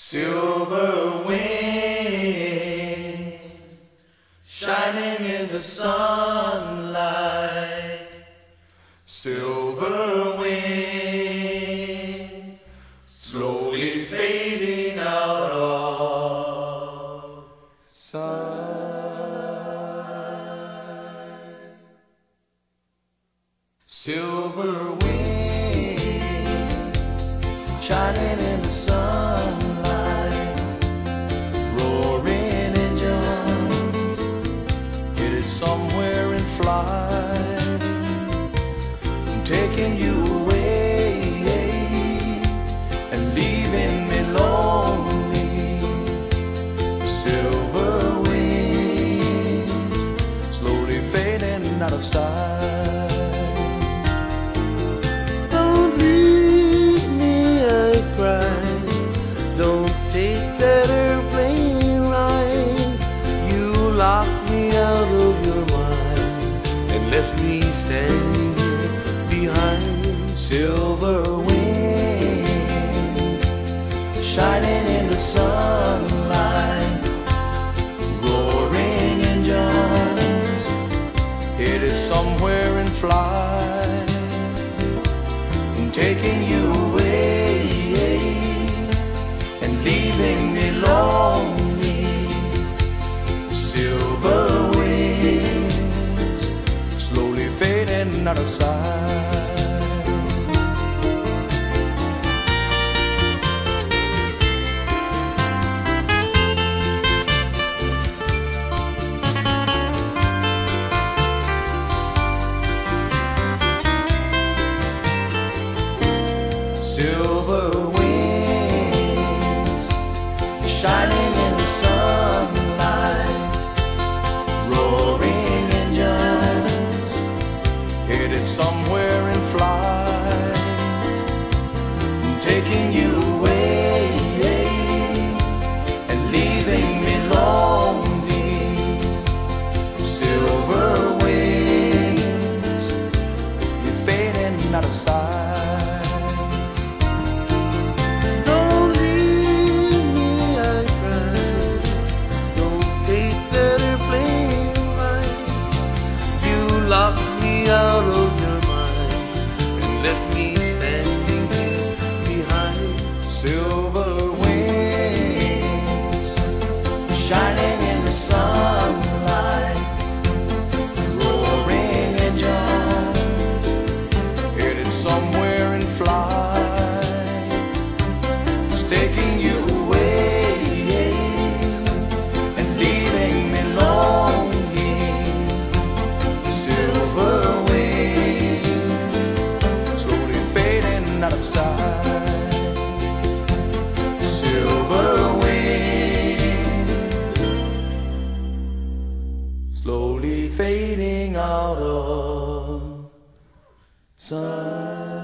Silver wings shining in the sunlight. Silver wings slowly fading out of sight. Silver wings shining in the sunlight. Headed standing behind. Silver wings shining in the sunlight, roaring engines headed somewhere in flight, taking you away out of silver wings shining somewhere in flight, taking you away and leaving me lonely. Silver wings, you're fading out of sight. Don't leave me, I cry. Don't take that. You locked me left me standing behind. Silver wings shining in the sunlight, roaring engines headed somewhere in flight, taking silver slowly fading out of sight.